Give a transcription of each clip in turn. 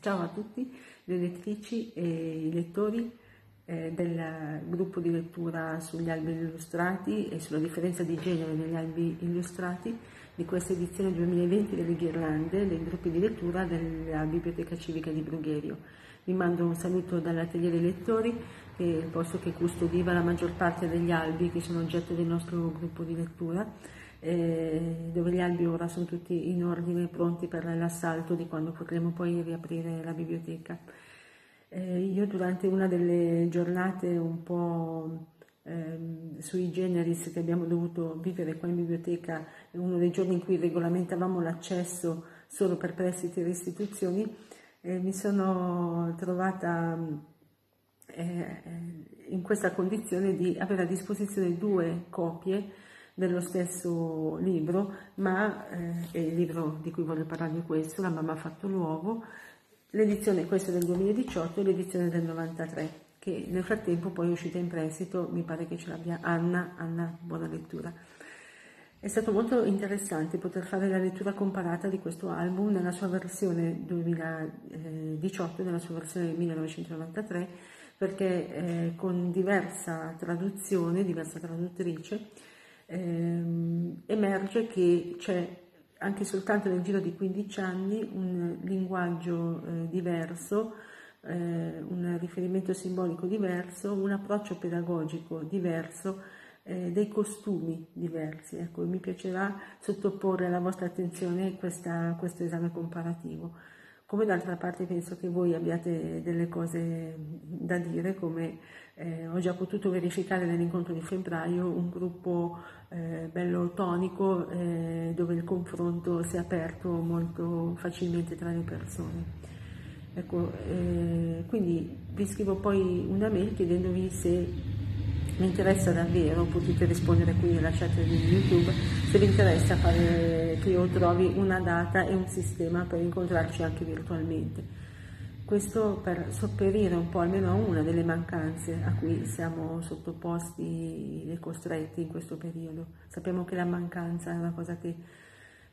Ciao a tutti le lettrici e i lettori eh, del gruppo di lettura sugli albi illustrati e sulla differenza di genere negli albi illustrati di questa edizione 2020 delle Ghirlande dei gruppi di lettura della Biblioteca Civica di Brugherio. Vi mando un saluto dall'atelier dei lettori, che è il posto che custodiva la maggior parte degli albi che sono oggetto del nostro gruppo di lettura eh, dove gli albi ora sono tutti in ordine pronti per l'assalto di quando potremo poi riaprire la biblioteca. Eh, io durante una delle giornate un po' ehm, sui generis che abbiamo dovuto vivere qua in biblioteca, uno dei giorni in cui regolamentavamo l'accesso solo per prestiti e restituzioni, eh, mi sono trovata eh, in questa condizione di avere a disposizione due copie dello stesso libro, ma eh, è il libro di cui voglio parlarvi questo, La mamma ha fatto l'uovo, l'edizione questa del 2018 e l'edizione del 93, che nel frattempo poi è uscita in prestito, mi pare che ce l'abbia Anna, Anna, buona lettura. È stato molto interessante poter fare la lettura comparata di questo album nella sua versione 2018 e nella sua versione 1993, perché eh, con diversa traduzione, diversa traduttrice, ehm, emerge che c'è anche soltanto nel giro di 15 anni un linguaggio eh, diverso, eh, un riferimento simbolico diverso, un approccio pedagogico diverso, eh, dei costumi diversi. Ecco, mi piacerà sottoporre alla vostra attenzione questa, questo esame comparativo. Come d'altra parte penso che voi abbiate delle cose da dire, come eh, ho già potuto verificare nell'incontro di febbraio, un gruppo eh, bello tonico eh, dove il confronto si è aperto molto facilmente tra le persone. Ecco, eh, quindi vi scrivo poi una mail chiedendovi se mi interessa davvero, potete rispondere qui nella chat di YouTube, se vi interessa fare che io trovi una data e un sistema per incontrarci anche virtualmente. Questo per sopperire un po' almeno a una delle mancanze a cui siamo sottoposti e costretti in questo periodo. Sappiamo che la mancanza è una cosa che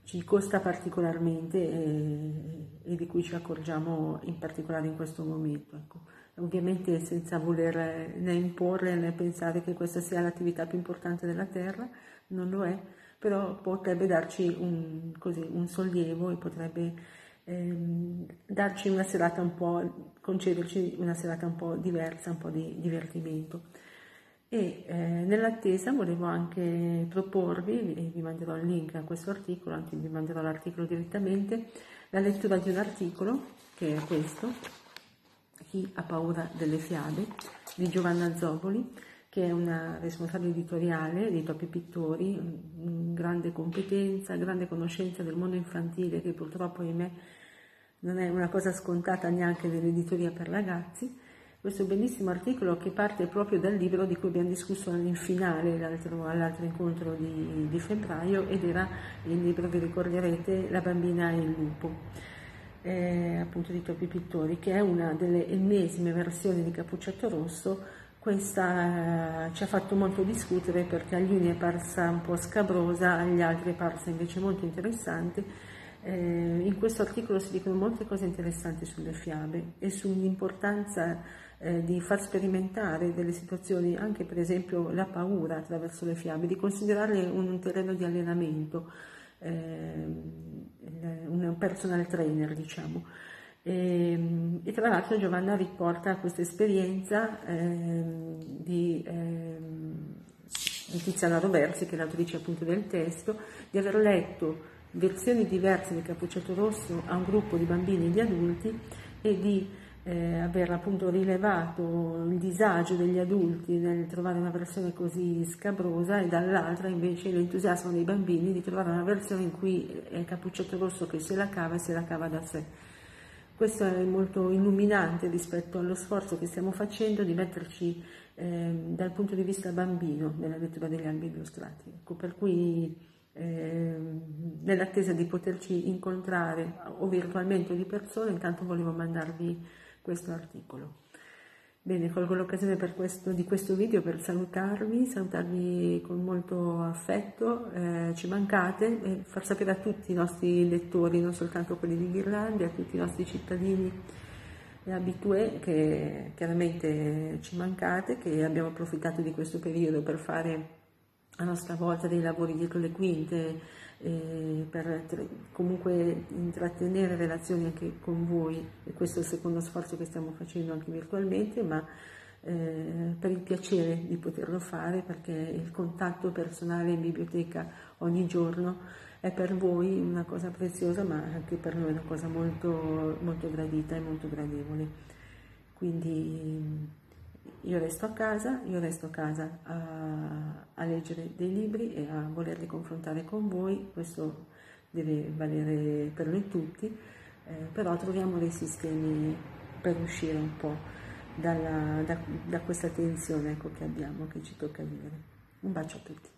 ci costa particolarmente e, e di cui ci accorgiamo in particolare in questo momento. Ecco ovviamente senza voler né imporre né pensare che questa sia l'attività più importante della Terra, non lo è, però potrebbe darci un, così, un sollievo e potrebbe ehm, darci una serata un po', concederci una serata un po' diversa, un po' di divertimento. E eh, nell'attesa volevo anche proporvi, e vi manderò il link a questo articolo, anzi vi manderò l'articolo direttamente, la lettura di un articolo, che è questo, chi ha paura delle fiabe di Giovanna Zoboli, che è una responsabile editoriale dei Topi Pittori, grande competenza, grande conoscenza del mondo infantile che purtroppo ahimè non è una cosa scontata neanche nell'editoria per ragazzi. Questo bellissimo articolo che parte proprio dal libro di cui abbiamo discusso in finale all'altro incontro di, di febbraio ed era il libro, vi ricorderete, La bambina e il lupo eh, appunto di Topi Pittori, che è una delle ennesime versioni di Cappuccetto Rosso. Questa eh, ci ha fatto molto discutere perché agli uni è parsa un po' scabrosa, agli altri è parsa invece molto interessante. Eh, in questo articolo si dicono molte cose interessanti sulle fiabe e sull'importanza eh, di far sperimentare delle situazioni, anche per esempio la paura attraverso le fiabe, di considerarle un terreno di allenamento un personal trainer, diciamo. E, e, tra l'altro Giovanna riporta questa esperienza eh, di, di, Tiziana Roversi, che è l'autrice appunto del testo, di aver letto versioni diverse del Cappuccetto Rosso a un gruppo di bambini e di adulti e di eh, aver appunto rilevato il disagio degli adulti nel trovare una versione così scabrosa e dall'altra invece l'entusiasmo dei bambini di trovare una versione in cui è Cappuccetto Rosso che se la cava e se la cava da sé. Questo è molto illuminante rispetto allo sforzo che stiamo facendo di metterci eh, dal punto di vista bambino nella lettura degli albi illustrati. Ecco, per cui eh, nell'attesa di poterci incontrare o virtualmente o di persona, intanto volevo mandarvi questo articolo. Bene, colgo l'occasione questo, di questo video per salutarvi, salutarvi con molto affetto, eh, ci mancate e far sapere a tutti i nostri lettori, non soltanto quelli di Ghirlandia, a tutti i nostri cittadini e abitué che chiaramente ci mancate, che abbiamo approfittato di questo periodo per fare a nostra volta dei lavori dietro le quinte, eh, per comunque intrattenere relazioni anche con voi e questo è il secondo sforzo che stiamo facendo anche virtualmente, ma eh, per il piacere di poterlo fare perché il contatto personale in biblioteca ogni giorno è per voi una cosa preziosa ma anche per noi una cosa molto, molto gradita e molto gradevole. Quindi io resto a casa, io resto a casa a, a, leggere dei libri e a volerli confrontare con voi, questo deve valere per noi tutti, eh, però troviamo dei sistemi per uscire un po' dalla, da, da, questa tensione ecco, che abbiamo, che ci tocca vivere. Un bacio a tutti.